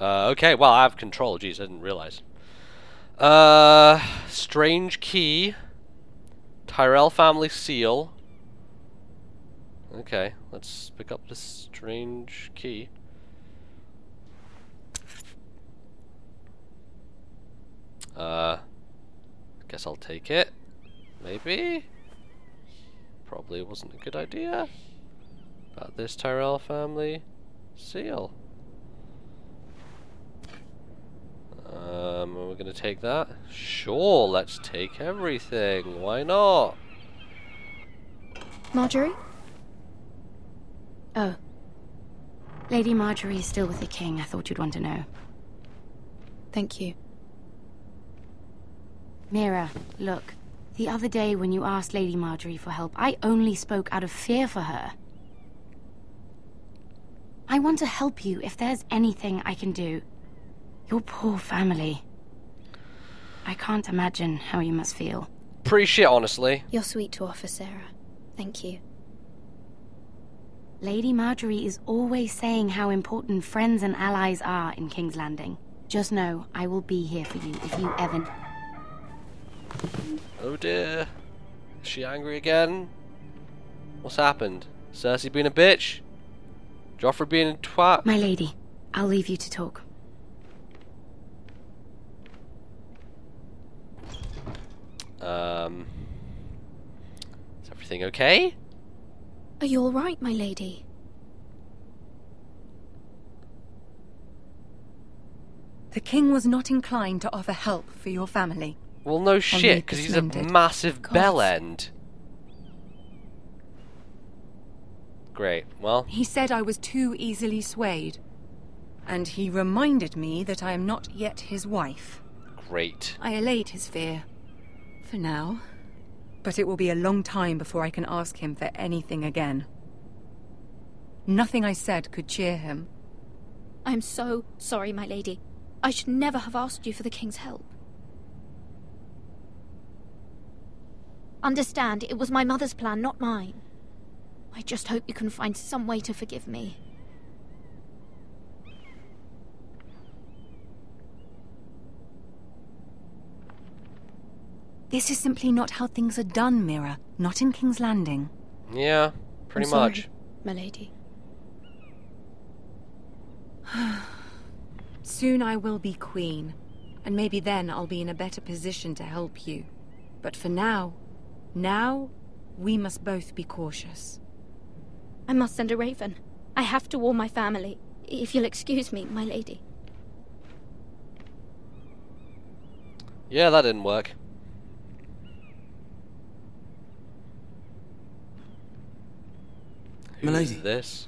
Uh, okay, well, I have control. Jeez, I didn't realize. Uh, strange key. Tyrell family seal. Okay, let's pick up this strange key. Uh, guess I'll take it. Maybe? Probably wasn't a good idea. About this Tyrell family seal. Um, are we gonna take that? Sure, let's take everything. Why not? Margaery? Oh. Lady Margaery is still with the king. I thought you'd want to know. Thank you. Mira, look. The other day when you asked Lady Margaery for help, I only spoke out of fear for her. I want to help you if there's anything I can do. Your poor family. I can't imagine how you must feel. Pretty shit, honestly. You're sweet to offer, Sera. Thank you. Lady Margaery is always saying how important friends and allies are in King's Landing. Just know, I will be here for you if you ever... Oh dear. Is she angry again? What's happened? Cersei being a bitch? Joffrey being a twat? My lady, I'll leave you to talk. Um... Is everything okay? Are you all right, my lady? The king was not inclined to offer help for your family. Well, no shit, because he's a massive Gods. bell end. Great. Well, He said I was too easily swayed. And he reminded me that I am not yet his wife. great. I allayed his fear. For now. But it will be a long time before I can ask him for anything again. Nothing I said could cheer him. I'm so sorry, my lady. I should never have asked you for the king's help. Understand, it was my mother's plan, not mine. I just hope you can find some way to forgive me. This is simply not how things are done, Mira. Not in King's Landing. Yeah, pretty I'm sorry, much. my lady. Soon I will be queen, and maybe then I'll be in a better position to help you. But for now, now, we must both be cautious. I must send a raven. I have to warn my family. If you'll excuse me, my lady. Yeah, that didn't work. Who is Milady. this?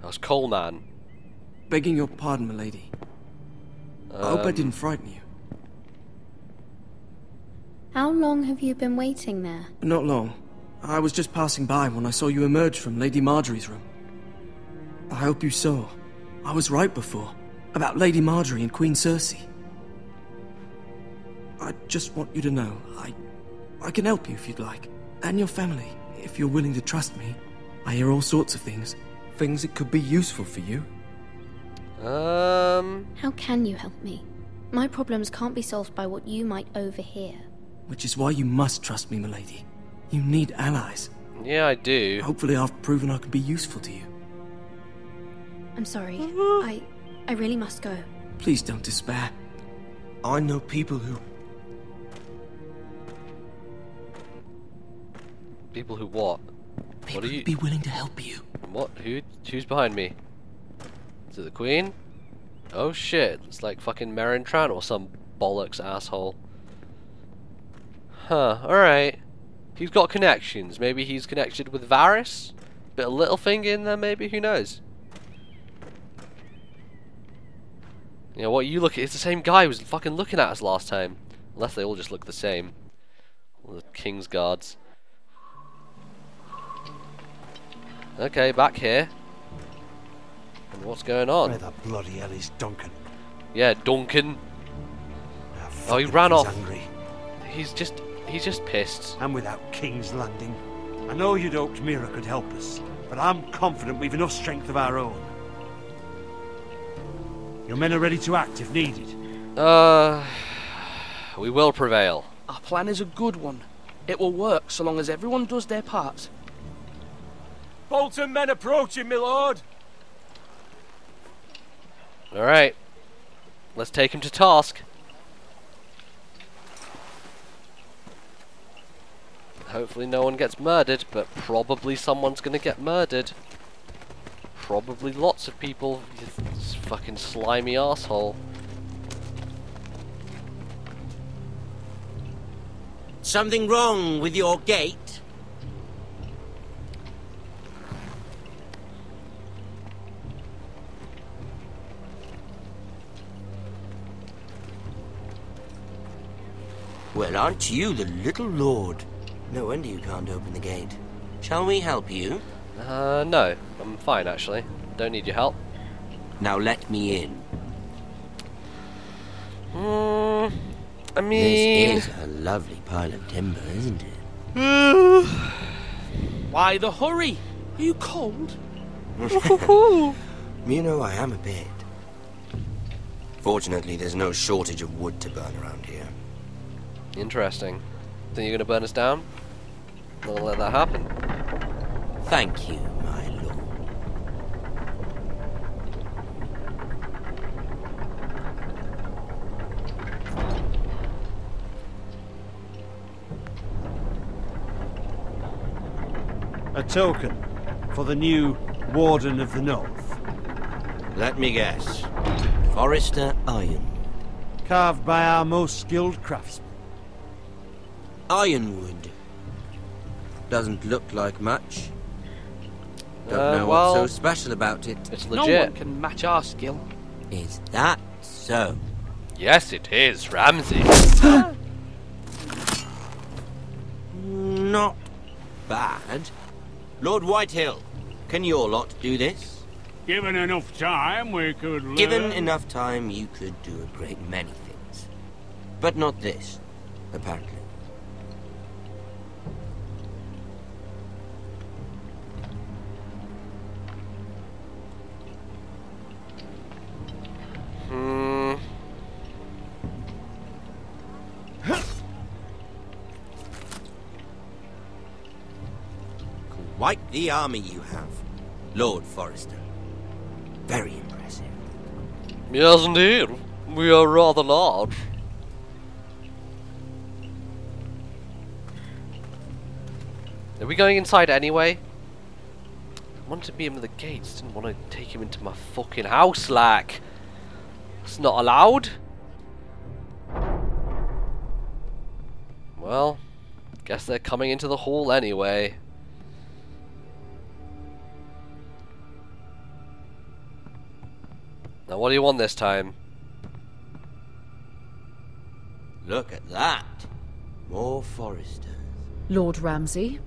That was Coleman. Begging your pardon, milady. I hope I Um, didn't frighten you. How long have you been waiting there? Not long. I was just passing by when I saw you emerge from Lady Margaery's room. I hope you saw. I was right before. About Lady Margaery and Queen Cersei. I just want you to know, I... I can help you if you'd like. And your family, if you're willing to trust me. I hear all sorts of things. Things that could be useful for you. Um, How can you help me? My problems can't be solved by what you might overhear. Which is why you must trust me, milady. You need allies. yeah, I do. Hopefully I've proven I can be useful to you. I'm sorry. I I really must go. Please don't despair. I know people who... People who what? People are you- who'd be willing to help you. What? Who? Who's behind me? Is it the Queen? Oh shit! It's like fucking Meryn Trant or some bollocks asshole. Huh? All right. He's got connections. Maybe he's connected with Varys. Bit of Littlefinger in there, maybe. Who knows? You know what? You look. At, it's the same guy who was fucking looking at us last time. Unless they all just look the same. All the King's guards. Okay, back here. And what's going on? Where on? the bloody hell is Duncan? Yeah, Duncan. Oh, he ran if off. He's angry. He's just, he's just pissed. And without King's Landing. I know you'd hoped Mira could help us, but I'm confident we've enough strength of our own. Your men are ready to act if needed. Uh, we will prevail. Our plan is a good one. It will work so long as everyone does their part. Bolton men approaching, my lord. All right, let's take him to task. Hopefully no one gets murdered, but probably someone's gonna get murdered. Probably lots of people. This fucking slimy asshole. Something wrong with your gate? Aren't you the little lord? No wonder you can't open the gate. Shall we help you? Uh, no, I'm fine actually. Don't need your help. Now let me in. Hmm. I mean, This is a lovely pile of timber, isn't it? Why the hurry? Are you cold? You know, I am a bit. Fortunately, there's no shortage of wood to burn around here. Interesting. Think you're gonna burn us down? Not gonna let that happen. Thank you, my lord. A token for the new Warden of the North. Let me guess. Forrester Iron. Carved by our most skilled craftsmen. Ironwood. Doesn't look like much. Don't Uh, know well- what's so special about it. It's No one legit. can match our skill. Is that so? Yes, it is, Ramsay. Not bad. Lord Whitehill, can your lot do this? Given enough time, we could learn. Given enough time, you could do a great many things. But not this, apparently. The army you have, Lord Forrester. Very impressive. Yes, indeed. We are rather large. Are we going inside anyway? I wanted to be him at the gates. Didn't want to take him into my fucking house, like. It's not allowed. Well, guess they're coming into the hall anyway. Now, what do you want this time? Look at that. More Forresters. Lord Ramsay?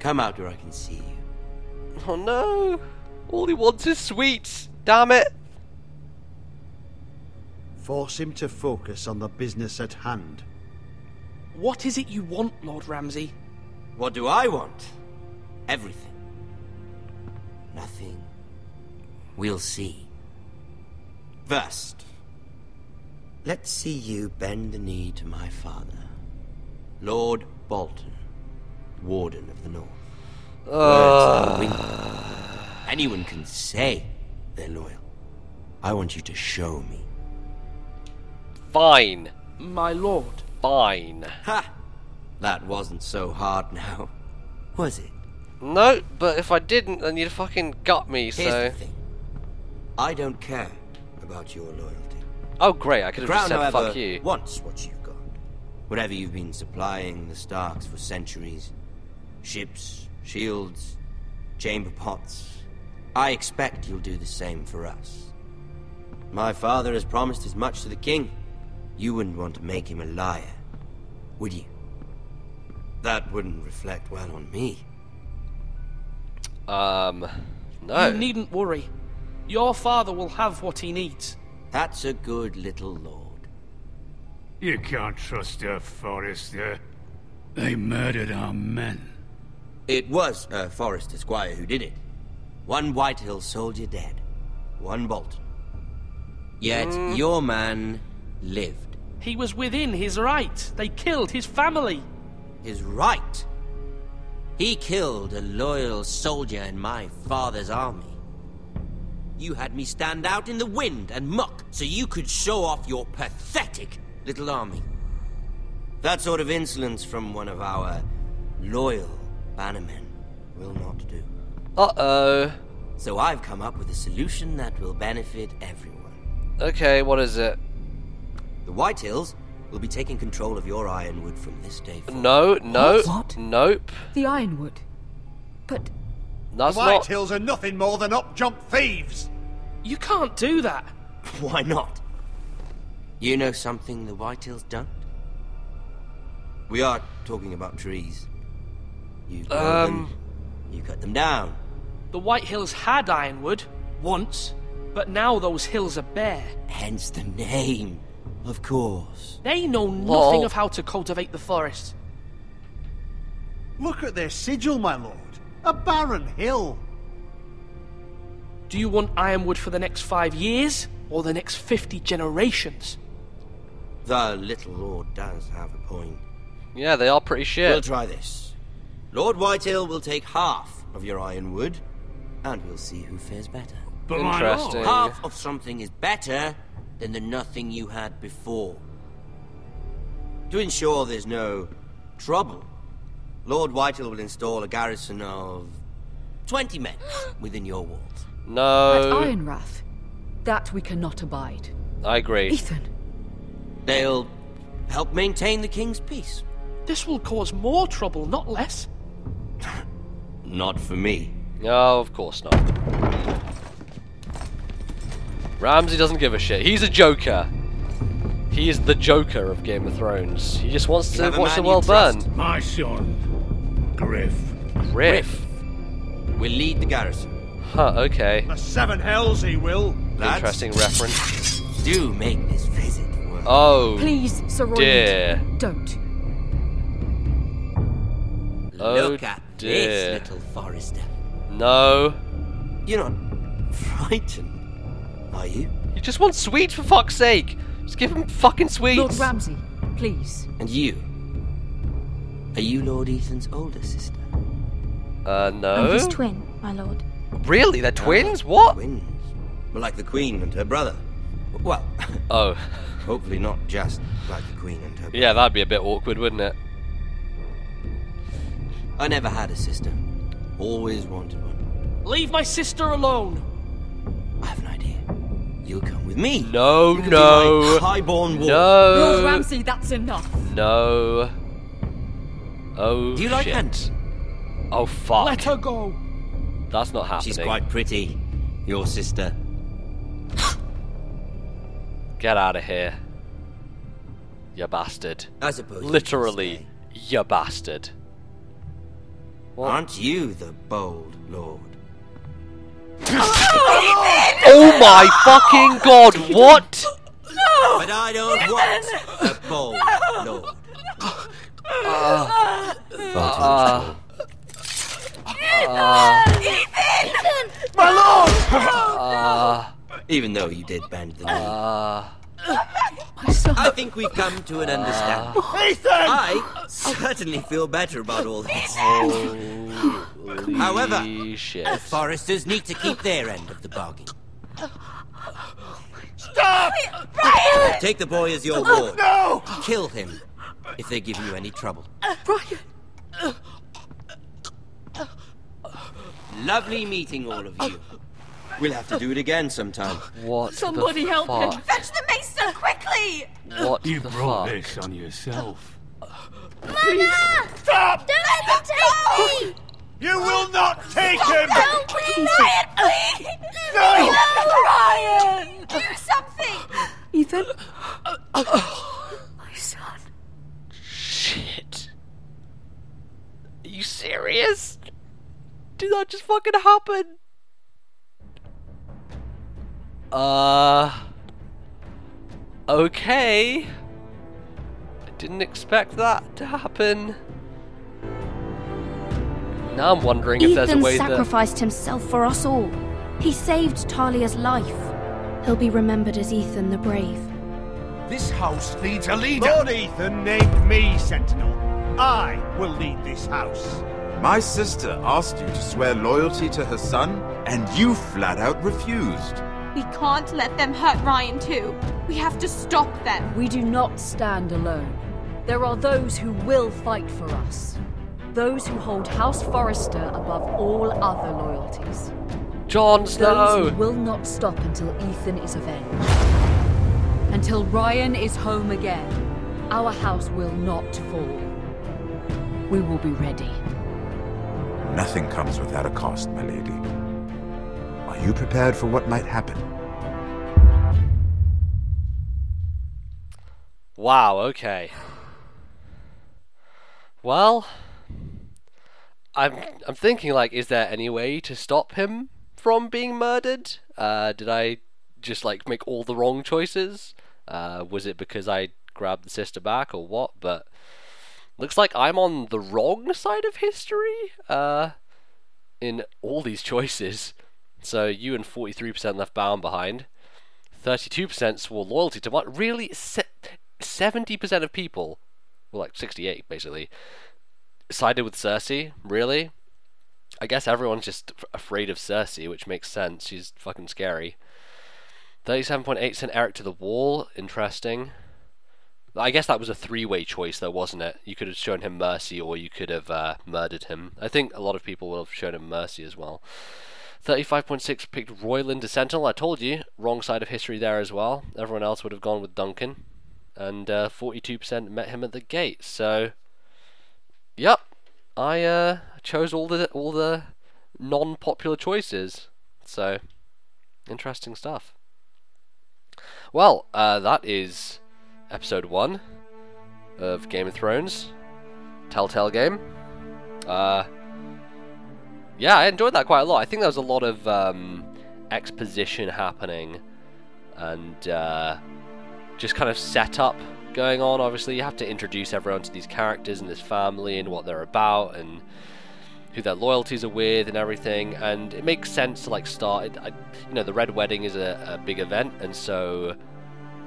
Come out where I can see you. Oh no! All he wants is sweets! Damn it! Force him to focus on the business at hand. What is it you want, Lord Ramsay? What do I want? Everything. Nothing. We'll see. First, let's see you bend the knee to my father, Lord Bolton, Warden of the North. Words are. Anyone can say they're loyal. I want you to show me. Fine. My lord. Fine. Ha! That wasn't so hard now, was it? No, but if I didn't, then you'd fucking gut me, Here's so... the thing. I don't care about your loyalty. Oh great, I could have just said however, fuck you. wants what you've got. Whatever you've been supplying the Starks for centuries. Ships, shields, chamber pots. I expect you'll do the same for us. My father has promised as much to the king. You wouldn't want to make him a liar, would you? That wouldn't reflect well on me. Um, no. You needn't worry. Your father will have what he needs. That's a good little lord. You can't trust her, Forrester. They murdered our men. It was a Forrester Squire who did it. One Whitehill soldier dead. One Bolton. Yet Mm. your man lived. He was within his right. They killed his family. His right. He killed a loyal soldier in my father's army. You had me stand out in the wind and muck so you could show off your pathetic little army. That sort of insolence from one of our loyal bannermen will not do. Uh-oh. So I've come up with a solution that will benefit everyone. Okay, what is it? The White Hills will be taking control of your ironwood from this day forward. No, no, What? nope. The Ironwood. But That's White not. Hills are nothing more than up-jump thieves. You can't do that. Why not? You know something the White Hills don't? We are talking about trees. You grow Um. them, you cut them down. The White Hills had ironwood once, but now those hills are bare. Hence the name, of course. They know nothing Lol. of how to cultivate the forest. Look at their sigil, my lord. A barren hill. Do you want ironwood for the next five years or the next 50 generations? The little lord does have a point. Yeah, they are pretty shit. We'll try this. Lord Whitehill will take half of your ironwood, and we'll see who fares better. But my Interesting. lord, Half of something is better than the nothing you had before. To ensure there's no trouble, Lord Whitehill will install a garrison of 20 men within your walls. No. At No, Ironrath. That we cannot abide. I agree. Ethan, They'll help maintain the king's peace. This will cause more trouble, not less. Not for me. No, of course not. Ramsay doesn't give a shit. He's a joker. He is the Joker of Game of Thrones. He just wants to have a watch the man world trust. burn. my son, Gryff. Gryff. We'll lead the garrison. Huh, okay. The seven hells he will. Lads, Interesting reference. Do make this visit worth Oh, please, Sir Royland, dear. don't. Oh, Look at dear. this little Forrester. No. You're not frightened, are you? He just wants sweets for fuck's sake. Just give him fucking sweets. Lord Ramsay, please. And you? Are you Lord Ethan's older sister? uh, I'm no. his twin, my lord. Really? They're twins? What? Twins. Well, like the Queen and her brother. Well, Oh. hopefully not just like the Queen and her brother. Yeah, that'd be a bit awkward, wouldn't it? I never had a sister. Always wanted one. Leave my sister alone. You'll come with me. No, You can be no. my highborn ward. Lord No. Ramsay, that's enough. No. Oh, Do you like shit. ants? Oh, fuck. Let her go. That's not happening. She's quite pretty. Your sister. Get out of here. You bastard. I suppose. Literally, stay. you bastard. What? Aren't you the bold lord? Ah! Oh my fucking god, what? But I don't want a bold lord. Uh, Far uh, Even though you did bend the knee. uh, I think we've come to an understanding. Ethan! I certainly feel better about all this. holy However, shit. The Forresters need to keep their end of the bargain. Stop! Take the boy as your ward. No! Kill him if they give you any trouble. Brian, Lovely meeting all of you. We'll have to do it again sometime. What Somebody the help him. Fetch the mason quickly! What You the brought fuck? this on yourself. Mama! Stop! Don't let them take me! You will not take him! Help me! Ryon, please! No! Ryon! Do something! Ethan. My son. Shit. Are you serious? Did that just fucking happen? Uh. Okay. I didn't expect that to happen. Now I'm wondering if there's a Ethan way that. sacrificed himself for us all. He saved Talia's life. He'll be remembered as Ethan the Brave. This house needs a leader. Lord Ethan named me Sentinel. I will lead this house. My sister asked you to swear loyalty to her son, and you flat out refused. We can't let them hurt Ryon too. We have to stop them. We do not stand alone. There are those who will fight for us. Those who hold House Forrester above all other loyalties. Jon Those who will not stop until Ethan is avenged. Until Ryon is home again, our house will not fall. We will be ready. Nothing comes without a cost, my lady. Are you prepared for what might happen? Wow, okay. Well, I'm I'm thinking like, is there any way to stop him from being murdered? Uh, did I just like make all the wrong choices? Uh, was it because I grabbed the sister back or what? But looks like I'm on the wrong side of history. Uh, in all these choices. So you and 43% left bound behind. 32% swore loyalty to what? Really? Se- 70% of people, well, like 68 basically, sided with Cersei? Really? I guess everyone's just afraid of Cersei, which makes sense. She's fucking scary. 37.8 sent Gared to the wall. Interesting. I guess that was a three-way choice, though, wasn't it? You could have shown him mercy, or you could have uh, murdered him. I think a lot of people will have shown him mercy as well. 35.6 picked Royland to Sentinel. I told you, wrong side of history there as well. Everyone else would have gone with Duncan. And uh, 42% met him at the gate. So, yep, I uh, chose all the all the non-popular choices. So, interesting stuff. Well, uh, that is episode one of Game of Thrones, Telltale game. Uh, yeah, I enjoyed that quite a lot. I think there was a lot of um, exposition happening and uh, just kind of setup going on. Obviously, you have to introduce everyone to these characters and this family and what they're about and who their loyalties are with and everything. And it makes sense to like start. I, you know, the Red Wedding is a, a big event, and so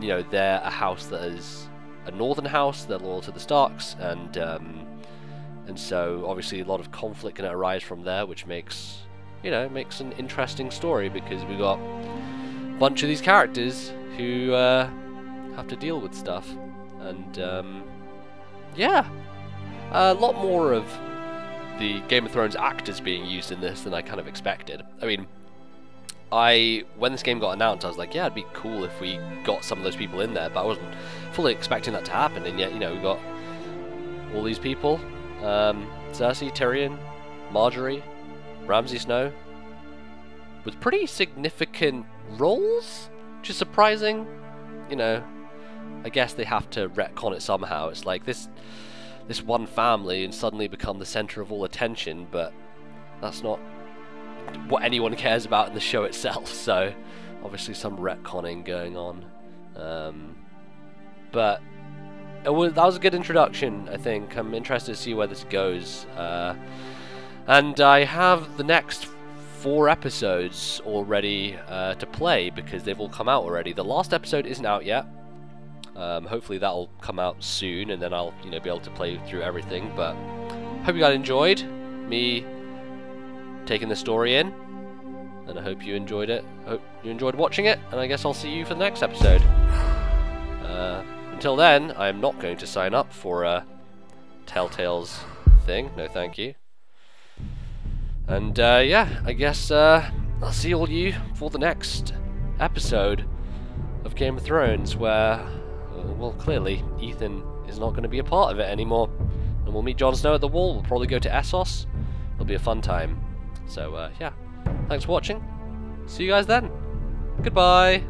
you know they're a house that is a northern house. They're loyal to the Starks, and um, and so obviously a lot of conflict can arise from there, which makes you know makes an interesting story because we got a bunch of these characters who uh, have to deal with stuff, and um, yeah, a lot more of the Game of Thrones actors being used in this than I kind of expected. I mean, I when this game got announced, I was like, yeah, it'd be cool if we got some of those people in there, but I wasn't fully expecting that to happen, and yet you know we got all these people: um, Cersei, Tyrion, Margaery, Ramsay Snow, with pretty significant roles, which is surprising. You know, I guess they have to retcon it somehow. It's like this this one family and suddenly become the center of all attention, but that's not what anyone cares about in the show itself. So obviously some retconning going on. Um, but it was, that was a good introduction, I think. I'm interested to see where this goes. Uh, and I have the next four episodes already uh, to play because they've all come out already. The last episode isn't out yet. Um, hopefully that'll come out soon, and then I'll you know be able to play through everything. But hope you guys enjoyed me taking the story in, and I hope you enjoyed it. Hope you enjoyed watching it, and I guess I'll see you for the next episode. Uh, until then, I am not going to sign up for a Telltale's thing. No, thank you. And uh, yeah, I guess uh, I'll see all you for the next episode of Game of Thrones, where well, clearly, Ethan is not going to be a part of it anymore. And we'll meet Jon Snow at the wall. We'll probably go to Essos. It'll be a fun time. So, uh, yeah. Thanks for watching. See you guys then. Goodbye.